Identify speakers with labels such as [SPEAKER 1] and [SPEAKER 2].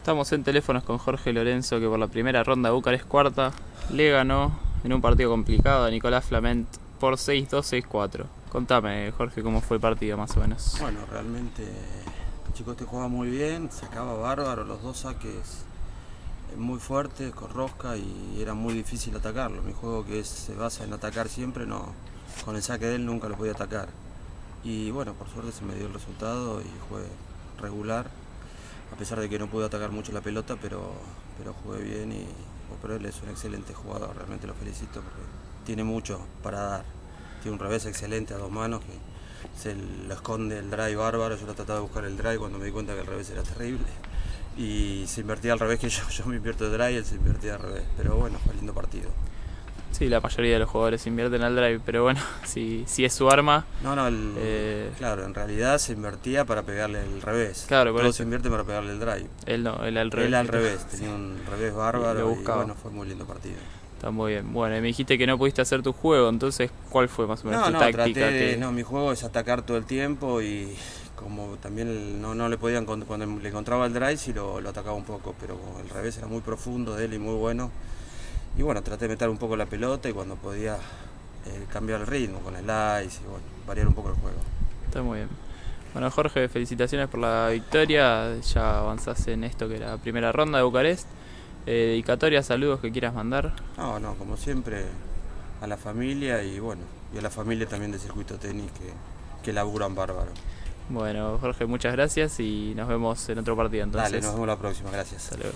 [SPEAKER 1] Estamos en teléfonos con Jorge Lorenzo, que por la primera ronda Bucarest cuarta le ganó en un partido complicado a Nicolás Flament por 6-2, 6-4. Contame, Jorge, cómo fue el partido más o menos.
[SPEAKER 2] Bueno, realmente el chico te jugaba muy bien, sacaba bárbaro, los dos saques muy fuertes, con rosca y era muy difícil atacarlo. Mi juego que se basa en atacar siempre, no, con el saque de él nunca lo podía atacar. Y bueno, por suerte se me dio el resultado y jugué regular a pesar de que no pude atacar mucho la pelota, pero, pero jugué bien y pero es un excelente jugador, realmente lo felicito porque tiene mucho para dar. Tiene un revés excelente a dos manos que se lo esconde el drive bárbaro, yo lo trataba de buscar el drive cuando me di cuenta que el revés era terrible y se invertía al revés que yo, yo me invierto de drive, él se invertía al revés, pero bueno, fue lindo partido.
[SPEAKER 1] Sí, la mayoría de los jugadores invierten al drive, pero bueno, si, si es su arma.
[SPEAKER 2] No, no, eh, claro, en realidad se invertía para pegarle el revés.
[SPEAKER 1] Claro,
[SPEAKER 2] Todo se invierte para pegarle el drive.
[SPEAKER 1] Él no, él al revés.
[SPEAKER 2] Él al revés, tenía un revés bárbaro y, bueno, fue muy lindo partido.
[SPEAKER 1] Está muy bien. Bueno, me dijiste que no pudiste hacer tu juego, entonces, ¿cuál fue más o menos tu
[SPEAKER 2] no,
[SPEAKER 1] táctica?
[SPEAKER 2] Traté, No, mi juego es atacar todo el tiempo y como también no, no le podían, cuando le encontraba el drive, sí lo, lo atacaba un poco, pero el revés era muy profundo de él y muy bueno y bueno, traté de meter un poco la pelota y cuando podía eh, cambiar el ritmo con el ice y bueno, variar un poco el juego.
[SPEAKER 1] Está muy bien. Bueno, Jorge, felicitaciones por la victoria. Ya avanzás en esto que era la primera ronda de Bucarest. Eh, dedicatoria, saludos que quieras mandar.
[SPEAKER 2] No, no, como siempre, a la familia y bueno, y a la familia también de Circuito Tenis que, que laburan bárbaro.
[SPEAKER 1] Bueno, Jorge, muchas gracias y nos vemos en otro partido entonces.
[SPEAKER 2] Dale, nos vemos la próxima, gracias.
[SPEAKER 1] Hasta luego.